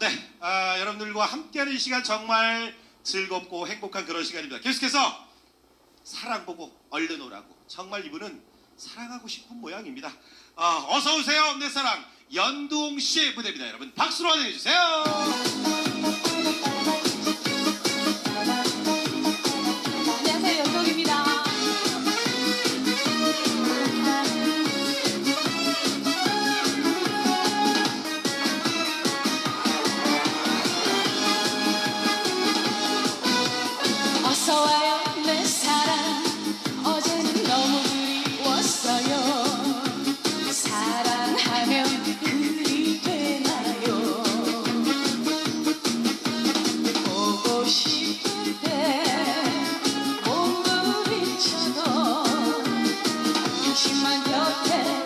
네, 아, 여러분들과 함께하는 이 시간 정말 즐겁고 행복한 그런 시간입니다. 계속해서 사랑 보고 얼른 오라고. 정말 이분은 사랑하고 싶은 모양입니다. 아, 어서 오세요, 내 사랑 연동 씨의 무대입니다, 여러분. 박수로 환영해 주세요. 당신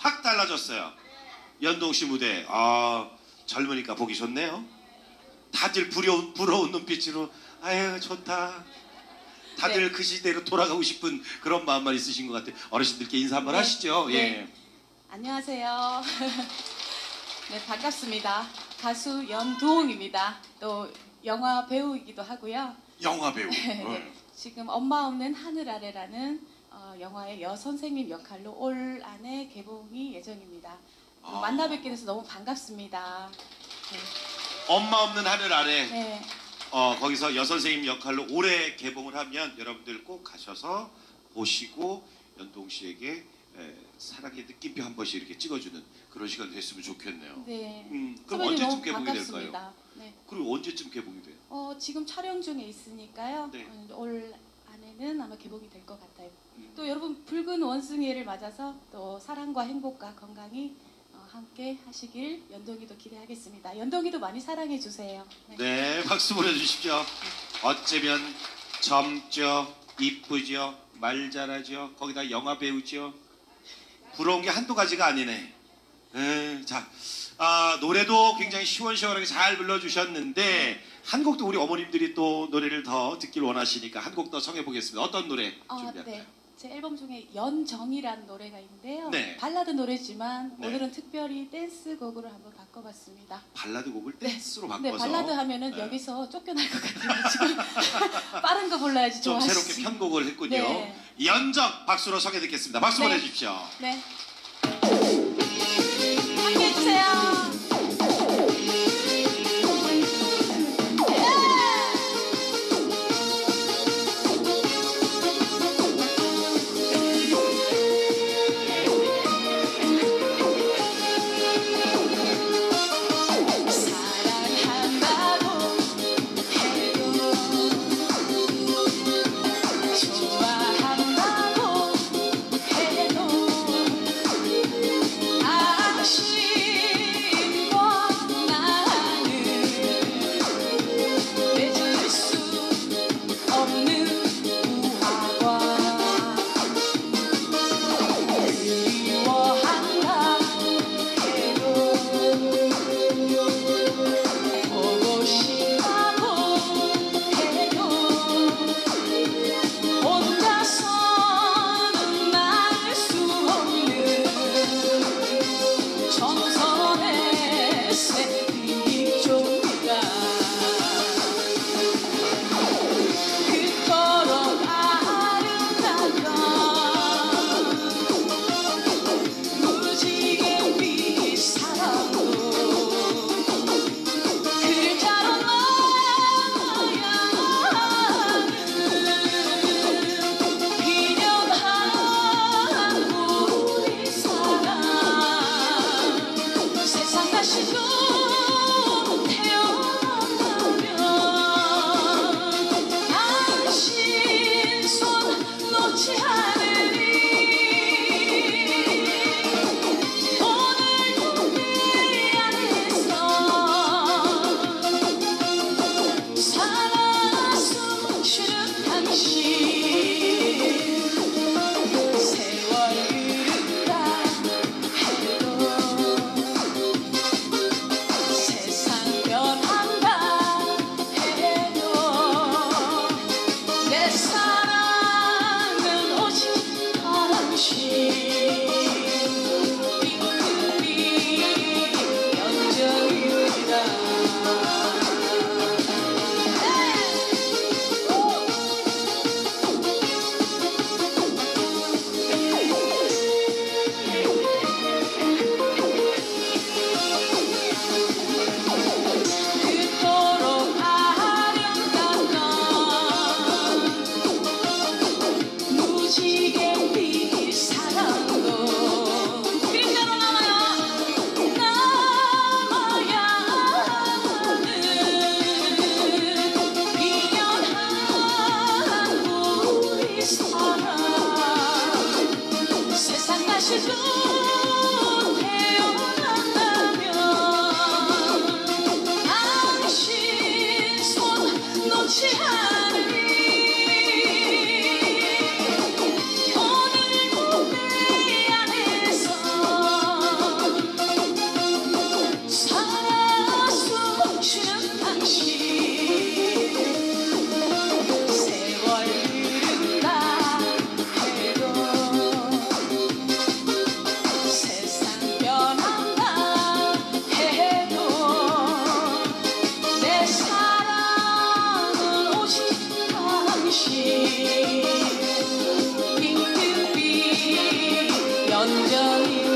확 달라졌어요. 연동 씨 무대. 아, 젊으니까 보기 좋네요. 다들 부러운, 부러운 눈빛으로 아유, 좋다. 다들 네. 그 시대로 돌아가고 싶은 그런 마음만 있으신 것 같아요. 어르신들께 인사 한번 네. 하시죠. 네. 예. 안녕하세요. 네, 반갑습니다. 가수 연두홍입니다. 또 영화 배우이기도 하고요. 영화 배우. 네. 지금 엄마 없는 하늘 아래라는 어, 영화의 여 선생님 역할로 올 안에 개봉이 예정입니다. 아. 만나 뵙게 돼서 너무 반갑습니다. 엄마 없는 하늘 아래 네, 어, 거기서 여선생님 역할로 올해 개봉을 하면 여러분들 꼭 가셔서 보시고 연동 씨에게 에, 사랑의 느낌표 한 번씩 이렇게 찍어주는 그런 시간 됐으면 좋겠네요. 네. 음, 그럼 언제쯤 개봉이 될까요? 반갑습니다. 네. 그리고 언제쯤 개봉이 돼요? 어, 지금 촬영 중에 있으니까요. 네. 어, 올 아마 개봉이 될 것 같아요. 음. 또 여러분 붉은 원숭이를 맞아서 또 사랑과 행복과 건강이 어, 함께 하시길 연동이도 기대하겠습니다. 연동이도 많이 사랑해 주세요. 네. 네, 박수 보내주십시오. 어쩌면 젊죠, 이쁘죠, 말 잘하죠, 거기다 영화 배우죠. 부러운 게 한두 가지가 아니네. 음, 자, 아, 노래도 굉장히 시원시원하게 잘 불러주셨는데 한 곡도 우리 어머님들이 또 노래를 더 듣길 원하시니까 한 곡 더 청해보겠습니다. 어떤 노래 아, 준비할까요? 네. 제 앨범 중에 연정이라는 노래가 있는데요. 네. 발라드 노래지만 네. 오늘은 특별히 댄스 곡으로 한번 바꿔봤습니다. 발라드 곡을 네. 댄스로 바꿔서 네, 발라드 하면은 네. 여기서 쫓겨날 것 같아요. 지금 빠른 거 불러야지 좀 좋아하시지. 새롭게 편곡을 했군요. 네. 연정 박수로 소개 듣겠습니다. 박수 네. 보내주십시오. 네. Hoje She had. 管家你